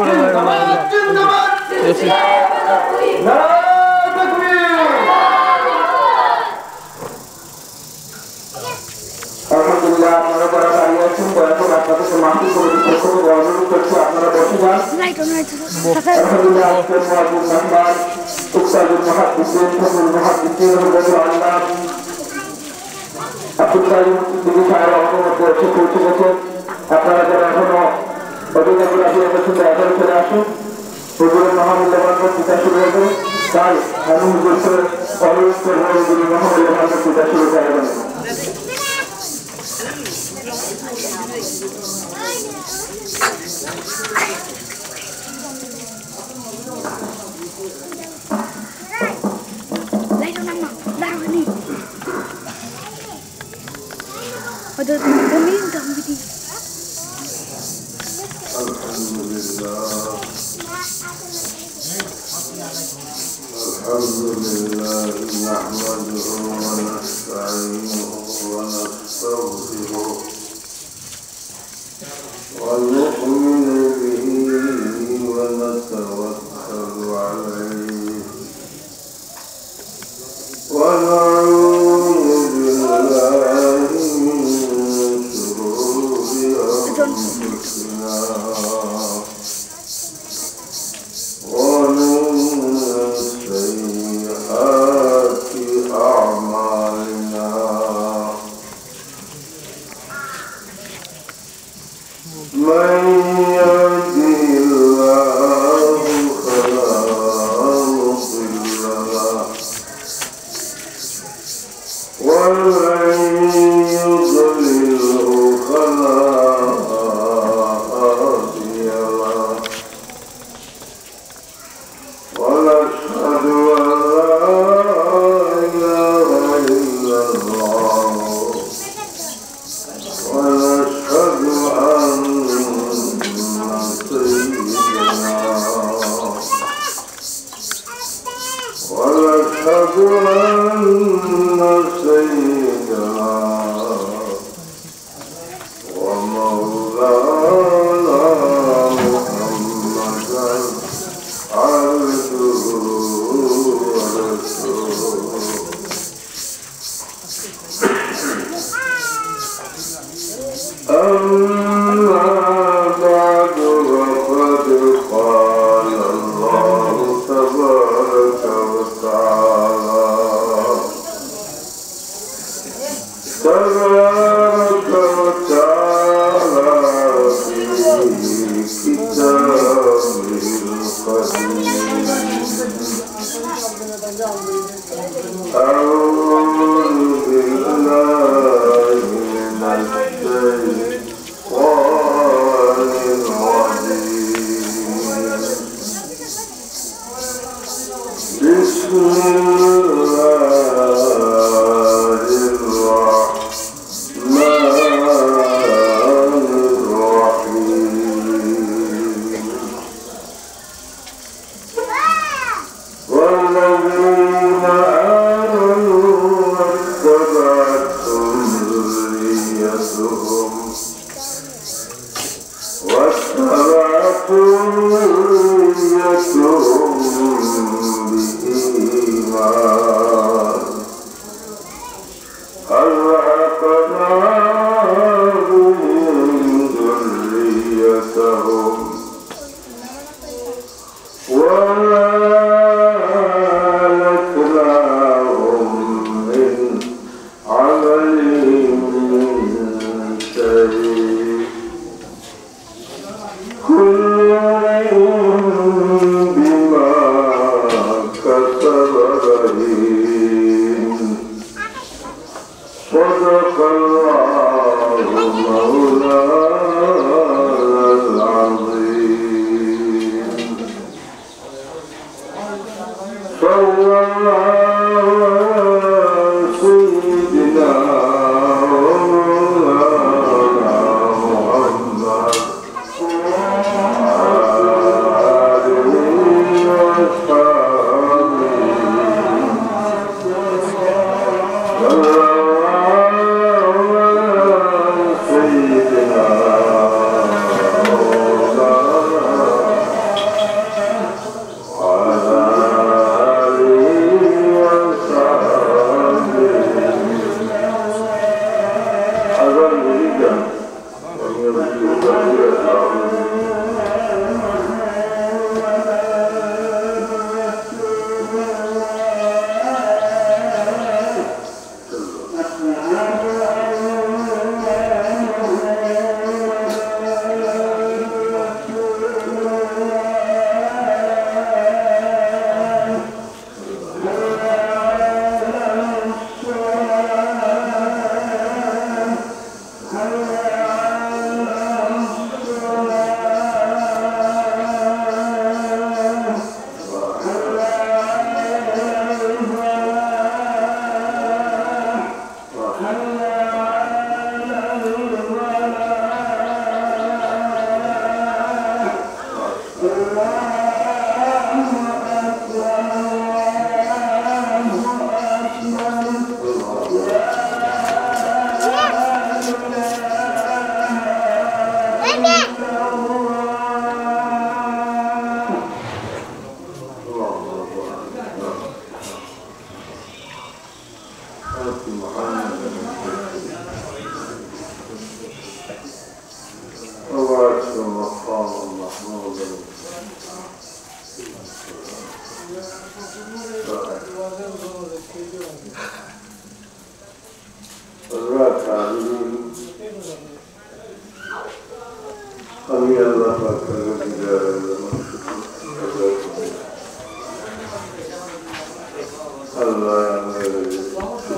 করে দেয় এসি আলহামদুলিল্লাহ আপনারা যারা দাঁড়িয়ে আছেন দয়া করে আপনাদেরকে মাটি করে দিতে খুব অনুরোধ করছি আপনারা বসে যান আলহামদুলিল্লাহ আজকের মহাবুল মেহমান উস্তাদুল মুহাদ্দিসিন ফজলুল মুহাদ্দিসিন হুজুর আল্লাহ আব্দুল কারিম দিদি সাহেব আমাদের মধ্যে এসে পৌঁছে গেছেন আপনারা যারা এখনো অভিযোগগুলো আসলে গেছেন দয়া করে চলে আসুন হুজুরের মহামূল্যবান পিতা শুরু হবে তাই আমি হুজুরকে অনুরোধ করবো হুজুরের মহামূল্যবান পিতা শুরু করে Lấy cho năm nào, lao đi. الحمد لله نحمده ونستعينه ونستغفره ونؤمن به ونتوكل عليه ونعوذ بالله من شرور أنفسنا Oh.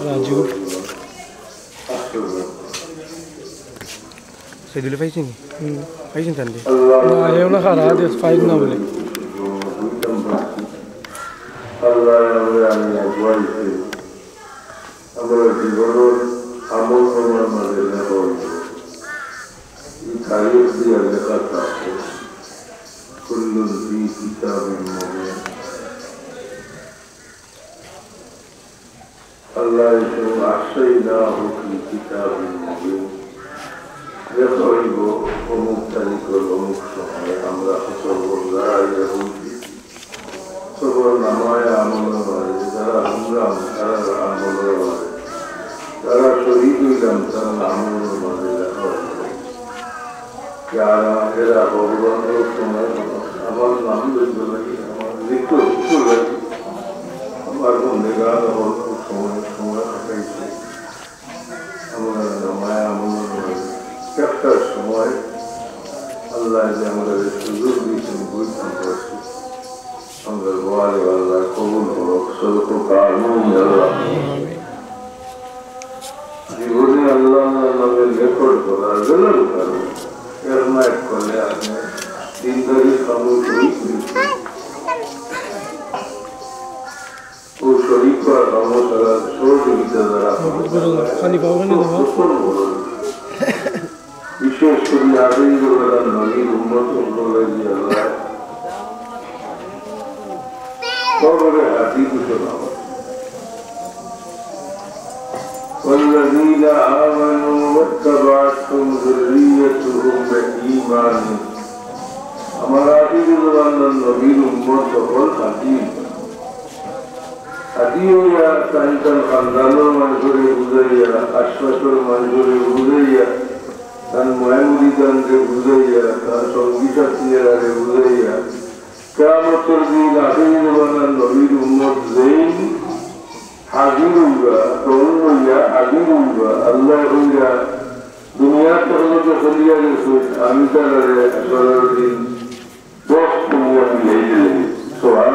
Laju. Saya dulu fajin. Fajin tadi. Nah, ayam nak cara dia fajin nak boleh. Allah yang menjadi. پیارا میرا بھگوان ہمارا نام ہمارے سزور والا قبول ہو এর মাইক করলে আপনি তিন তারিখ আমল করি ও শরীর করা কর্মশালা সহযোগিতা দ্বারা খালি পাবেন না তোমার প্রথম বলুন বিশেষ করে আগেই বললাম নবীর উন্নত লাগে আল্লাহ কবরে হাতি দুটো নাম والذين آمنوا واتبعتهم ذريتهم ইমান আমার আকিদুল ওয়ান্নান নবীর উম্মত সকল হাতি হাতিওয়া তাহিতার খানদানোর মানুষরে বুঝাইয়া আশপাশের মানুষরে বুঝাইয়া তার মায়ামুদিদানকে বুঝাইয়া তার সঙ্গী সাথীরারে বুঝাইয়া কেমতর দিন আকিদুল ওয়ান্নান নবীর আল্লাহ দুনিয়ার তরুণকে চলিয়া গেছে, আমি তারারে আসরের দিন দশ মিলাই দিলেন সোহান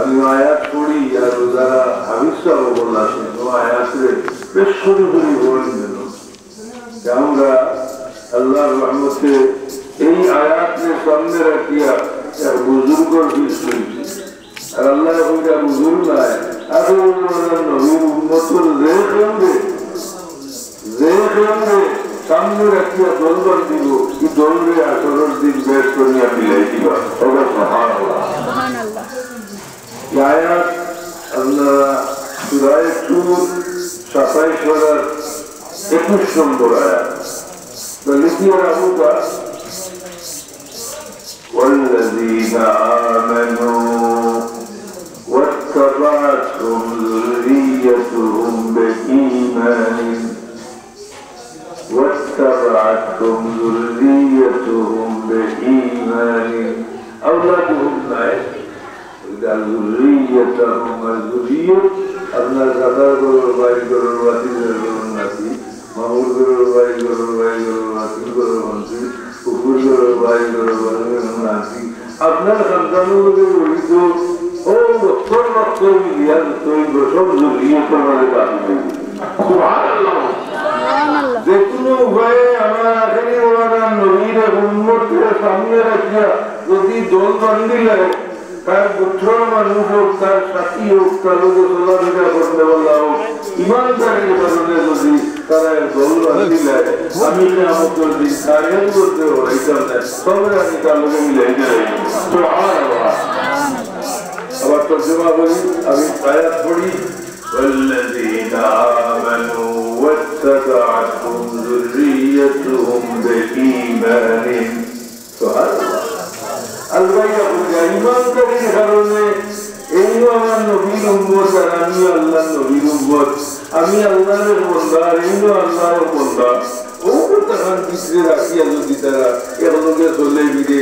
আমি আয়াত পড়ি আর যারা হাবিজ সাহেব বললাম ও আয়াতরে বেশ আল্লাহর রহমতে এই আয়াতকে সামনে রাখিয়া এক আর আল্লাহ বুজুর্গ নাই। সামনে রাখিয়া দলদল দিব কি দলরে আসরের দিন বেশ করিয়া মিলাই দিবা ওটা সহান সুবহানাল্লাহ আয়াত আপনারা সুরায় টুর সাতাইশ হাজার একুশ নম্বর আয়াত তো লিখিয়ে রাখুকা والذين آمنوا واتبعتهم ذريتهم بإيمان واتبعتهم ذريتهم بإيمان أولادهم نائب إذا ذريتهم الذرية আপনার দাদার গরুর বাড়ি গরুর বাতি গরুর নাতি মামুর গরুর বাড়ি গরুর বাড়ি গরুর নাতি গরুর মন্ত্রী কুকুর গরুর বাড়ি গরুর বাড়ি গরুর নাতি আপনার সন্তানগুলোকে বলিত ও বছর বছর মিলিয়া তৈরি সব জড়িয়ে তোমার বাড়ি সুবহানাল্লাহ সুবহানাল্লাহ যে কোনো উপায়ে আমার আখেরি ওনারা নবীর উন্মতকে সামনে রাখিয়া যদি দল বান্ধিলে, তার পুত্র মানুষ হোক, তার সাথী হোক, তার লোক চলাফেরা করতে বলা হোক ইমানদারের কারণে যদি তারা দল বান্ধিলে, আমি আমাকে দিন কার্য করতে হইতাম না। তবে আমি তার লোকে মিলাই যাই আবার তর্জমা বলি, আমি আয়াত পড়ি والذين آمنوا واتبعتهم ذريتهم بإيمان سبحان الله আল্লাহ ইমানদারির কারণে এই আমার নবীর উম্মত আর আমি আল্লাহ নবীর উম্মত আমি আল্লাহর বন্ধা আর এই আল্লাহর বন্ধা ও তখন পিছনে রাখিয়া যদি তারা এগুলোকে চলে গিয়ে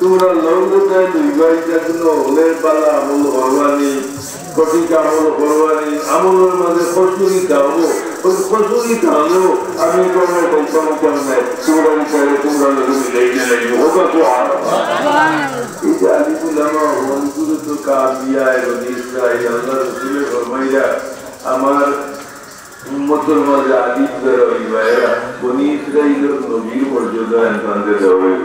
তোমরা দুই ভাই যখন হলের পালা আমল ভগবানী প্রতীক আমল ভগবানী আমলের মাঝে কসুরি খাওয়াবো ওই কসুরি খাওয়ালেও আমি কোনো কল্পনা করি নাই? তোমরা বিচারে তোমরা লোক লেগে লাগবে? ওটা তো আর তো কামিয়া এবং ইসরায়েল ফরমাইয়া আমার উম্মতের মাঝে আলিপ বেরোই ভাইরা বনি ইসরায়েলের নবীর মর্যাদা দেওয়া হইল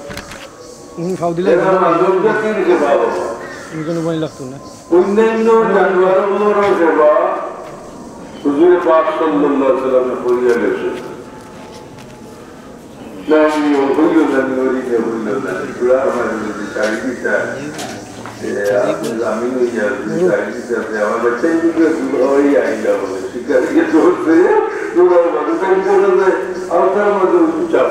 না অন্যান্য জানোয়ারগুলোরও সেবা হুজুরে পাক সাল্লাল্লাহু আলাইহি সাল্লামে করিয়া গেছে নানি হইল নানি হরিনে হইল নানি পুরা আমার যদি চারিদিকটা আমি হইয়া চারিদিকটাতে আমার বাচ্চাই দিকে দুলাই আইলা বলে শিকারিকে ধরতে দুলাই মানুষ আওতার মধ্যে উঁচু চাপ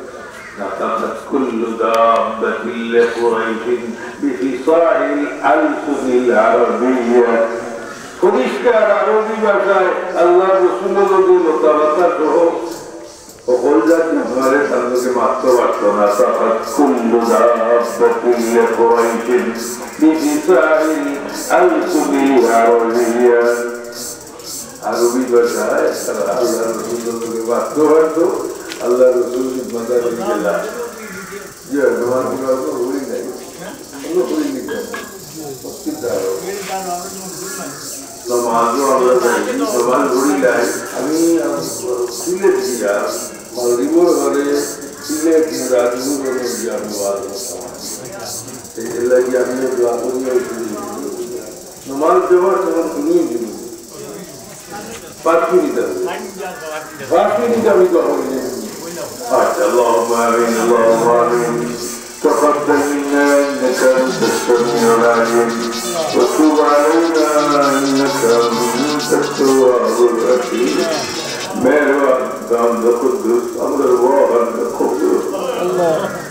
نطقت كل دابة لقريش بفصاح الألسن العربية পরিষ্কার আরবি ভাষায় আল্লাহ রসুলের যদি মতামতা সহ সকল জাতি আপনারে তাদেরকে মারতে পারত না তাহার কুল্লু দাব্বাতিল্লে কোরাইশিন বিফিসাহিল আলসুনি আরবিয়া আরবি ভাষায় তারা আল্লাহ রসুলকে মারতে পারত اللہ رسول کی بندہ ان کے لاش یہ ہنومان کی بات تو ہوئی نہیں۔ وہ کوئی نہیں۔ سماجوں اور سوال جوڑی لائے ہمیں سلیٹ کیا مغربوں والے سلیٹ میں راجیوں کو میں دیا نواز ہوتا اللہ کی ہم نے دعا کو ہوئی۔ نماز جمع جمع سنی نہیں۔ بات کی نہیں کر رہی کی نہیں کر رہی تو ہم أنت اللهم آمين. اللهم آمين. تقبل منا إنك أنت السميع العليم. وتوب علينا إنك أنت التواب الرحيم. ميرا دام القدس أمر الله القدس. الله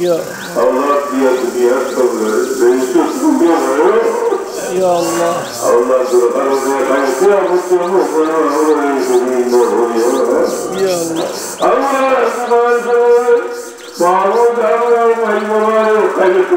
Yok. Allah diye dünya soruyoruz. Değişiyorsun diyoruz. Ya Allah. Allah subhanahu ve Ya Müslüman bunu değiştirdiğinde oluyor. Ya Allah. Allah subhanahu ve teala. Mahmud Allah'ın hayvanları kayıtlı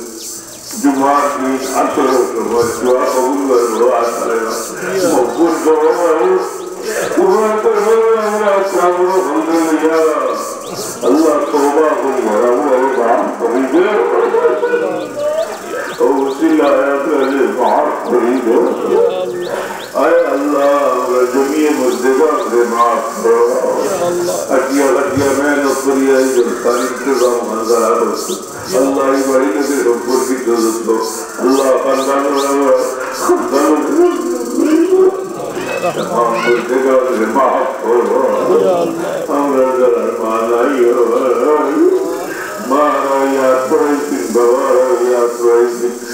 معاكي عشرة والدعاء هو الدعاء علينا مقبول دوامه ومقبول دوامه أسعبه الحمد لله الله توباكم ورموا ربعا فريده أو سلا يا بني فعر فريده اے اللہ جمعی مزدگاں سے معاف کرو اٹیا اٹیا میں نفری آئی جلتانی انتظام ہنزار آرس اللہ ہی بڑی کے سے رکھور کی جزت دو۔ اللہ خاندان رہو خاندان رہو ہم مزدگاں سے معاف کرو ہم رجل ارمان آئی ہو۔ مارا یا پرائی پرائیسن بوارا یا پرائی پرائیسن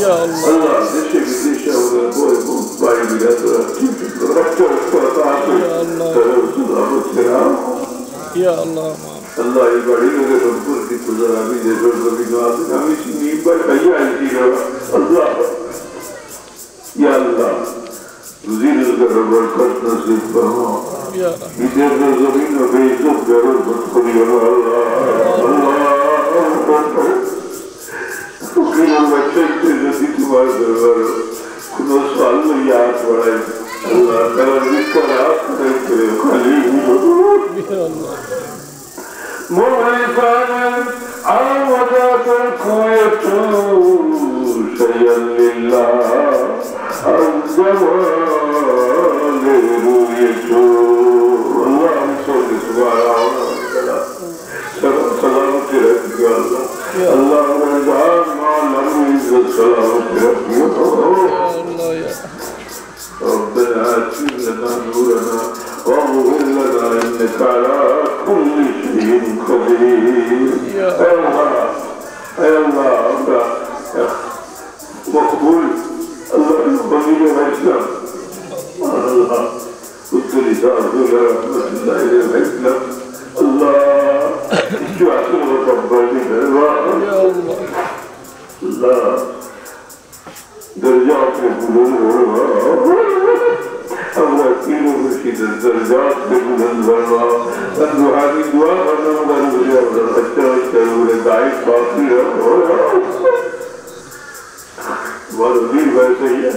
Allah, this should be یا اللہ اللہ یہ بڑی ہوگی رمپور کی یا اللہ زیر زبر برکت نصیب فرما زمین مغرفا عوضة القوية شيئا لله الزمان رؤية اللهم صل سبحانه وتعالى سلامة ربك يا الله اللهم اجعل ما لم يزل سلامة ربك يا الله ربنا آتنا نورنا وأغفر لنا إنك على كل شيء قدير. يا الله يا الله أنت مقبول. الله يقبل ويسلم سبحان الله. كنت لتعرض إلى رحمة الله إلى الإسلام الله جعلت متقبلين الله يا الله. الله درجات قبول الله أولكين مرشد الدرجات بكل الذرة أن هذه دعاء أنه غير مجرد حتى يشتروا لدعيف باطل والدين ویسے ہی ہے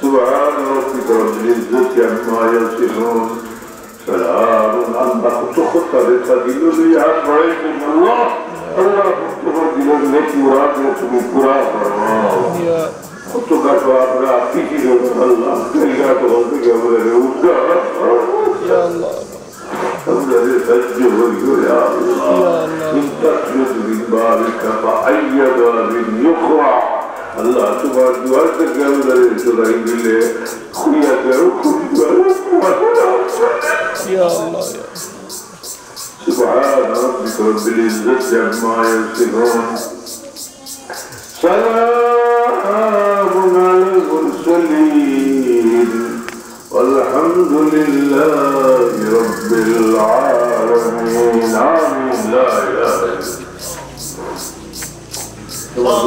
سبحان ربك رب العزة عما يصفون سلام عما تخطبت دين الرياض عليكم الله الله تخطبت دين الرياض مراد رسول قرآن يا الله يا الله إن تخلد من بارك فأي باب يقرع الله تبارك وتعالى أولا للجلعين يا الله سبحان ربك رب العزة عما يصفون سلام المرسلين والحمد لله رب العالمين آمين لا إله إلا الله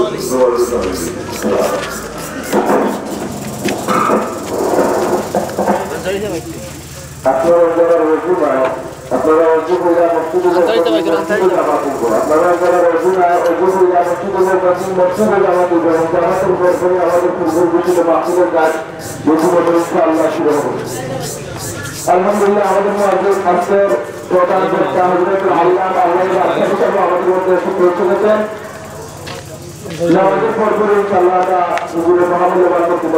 আপনারা যারা রসুন আপনারা মসজিদে আপনারা যারা না মসজিদে মসজিদে জামাতের আমাদের পূর্ব ঘোষিত কাজ বেশি বছর আল্লাহ শুরু হবে আলহামদুলিল্লাহ আমাদের মধ্যে আজকের প্রধান বক্তা হজরত আল্লাহ আল্লাহর বাদশাহ আমাদের মধ্যে এসে পৌঁছে গেছেন নামাজের পর ইনশাআল্লাহ মহামূল্যবান বক্তব্য